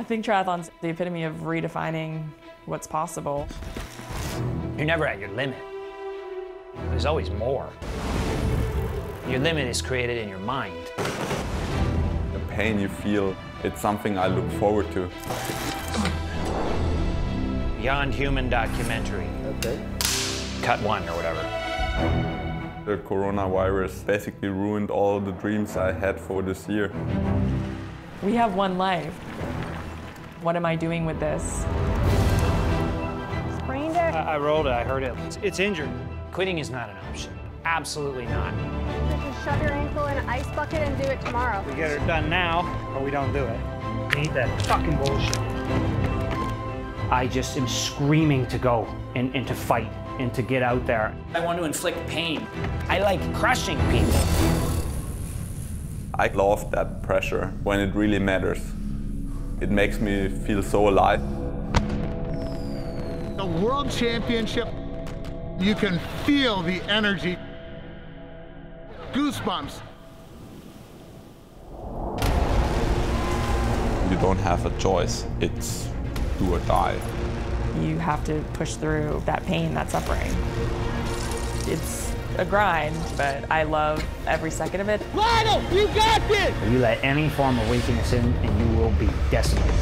I think triathlon's the epitome of redefining what's possible. You're never at your limit. There's always more. Your limit is created in your mind. The pain you feel, it's something I look forward to. Beyond Human documentary. Okay. Cut one or whatever. The coronavirus basically ruined all the dreams I had for this year. We have one life. What am I doing with this? Sprained it. I, I rolled it, I heard it. It's, it's injured. Quitting is not an option. Absolutely not. Just shove your ankle in an ice bucket and do it tomorrow. We get it done now, or we don't do it. Need that fucking bullshit. I just am screaming to go and, and to fight and to get out there. I want to inflict pain. I like crushing people. I love that pressure when it really matters. It makes me feel so alive. The World Championship, you can feel the energy. Goosebumps. You don't have a choice. It's do or die. You have to push through that pain, that suffering. It's a grind, but I love every second of it. Lionel, you got this! You let any form of weakness in, and you will be decimated.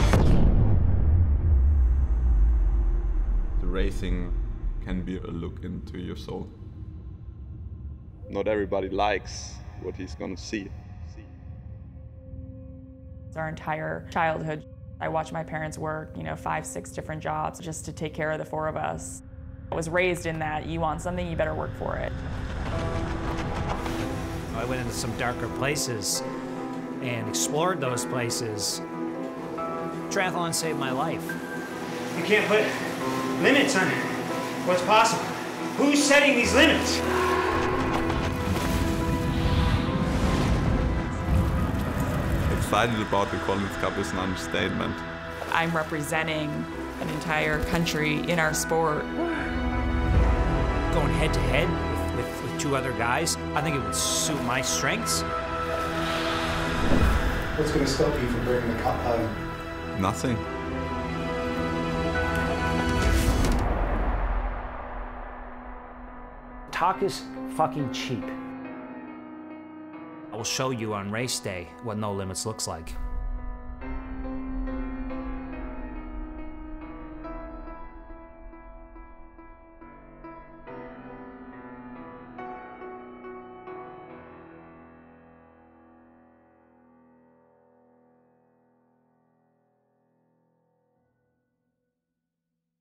The racing can be a look into your soul. Not everybody likes what he's gonna see. It's our entire childhood. I watched my parents work, you know, five, six different jobs just to take care of the four of us. I was raised in that you want something, you better work for it. I went into some darker places and explored those places. Triathlon saved my life. You can't put limits on what's possible. Who's setting these limits? Excited about the Collins Cup is an understatement. I'm representing an entire country in our sport. Going head to head with, with, with two other guys, I think it would suit my strengths. What's going to stop you from bringing the cup home? Nothing. Talk is fucking cheap. I will show you on race day what no limits looks like.